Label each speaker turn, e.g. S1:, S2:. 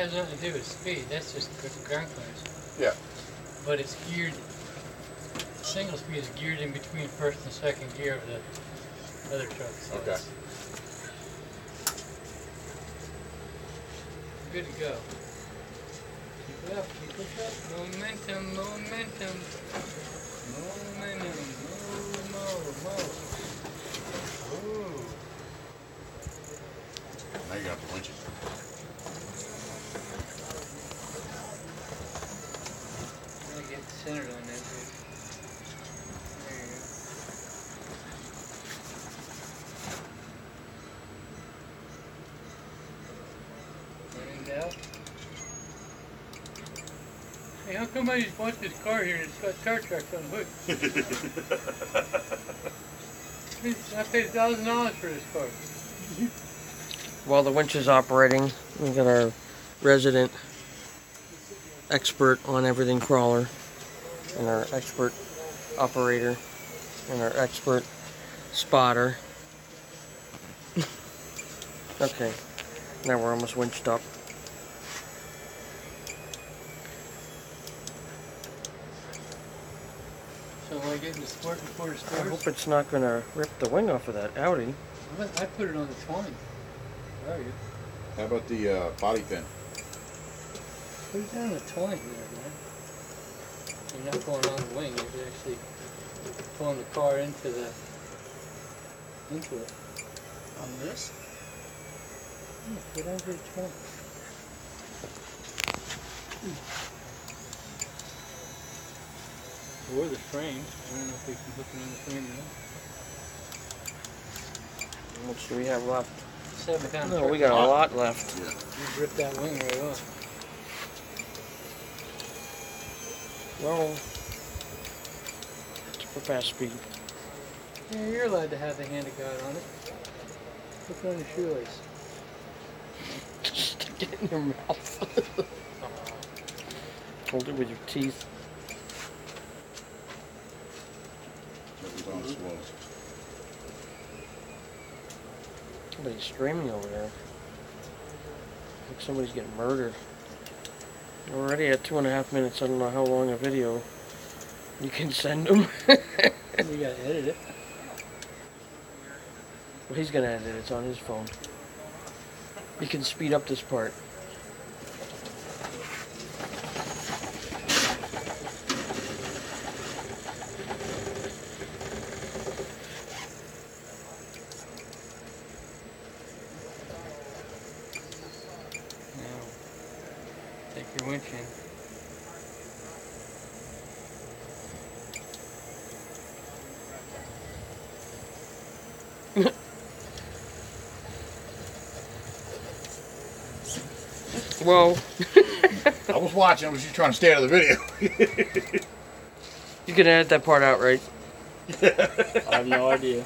S1: has nothing to do with speed. That's just gr- ground clearance.
S2: Yeah.
S1: But it's geared. Single speed is geared in between first and second gear of the other truck. So
S2: Okay.
S1: Good to go. Keep it up. Keep it up. Momentum. Momentum. Momentum. Move, move. Ooh.
S2: Now you got the winches.
S1: Gotta get centered on that dude. There you go. Hey, how come I just bought this car here and it's got tar tracks on the hood? I paid a thousand dollars for this car.
S3: While the winch is operating, we got our resident expert on everything crawler, and our expert operator, and our expert spotter. okay, now we're almost winched up.
S1: So am I getting the sport before the
S3: I hope it's not gonna rip the wing off of that Audi.
S1: I I put it on the 20. Where are you?
S2: How about the uh, body pin?
S1: Put it down the 20 there, man. You're not going on the wing, you're actually pulling the car into the into it.
S2: On this?
S1: Yeah, put it under the 20. Or the frame. I don't know if we can hook it on the frame or not.
S3: How much do we have left?
S1: Seven pound
S3: No, we got a lot left.
S1: You ripped that wing right off.
S3: Well, it's for fast speed.
S1: Yeah, you're allowed to have the hand of God on it. Hook it on your shoelace.
S3: Stick it in your mouth. Hold it with your teeth.
S2: That was on slow.
S3: Somebody's screaming over there. Like somebody's getting murdered. We're already at two and a half minutes. I don't know how long a video you can send him.
S1: You gotta edit it.
S3: well, he's gonna edit it. It's on his phone. You can speed up this part.
S1: Your winch in.
S3: Well,
S2: I was watching. I was just trying to stay out of the video.
S3: you can edit that part out, right?
S1: I have no idea.